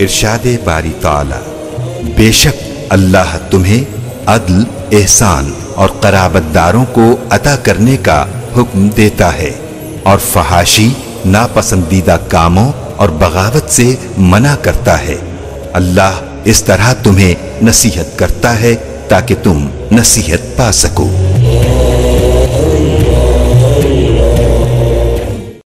इरशाद बारी ताला। बेशक अल्लाह तुम्हें अदल, एहसान और कराबतदारों को अता करने का हुक्म देता है और फहाशी, नापसंदीदा कामों और बगावत से मना करता है। अल्लाह इस तरह तुम्हें नसीहत करता है ताकि तुम नसीहत पा सको।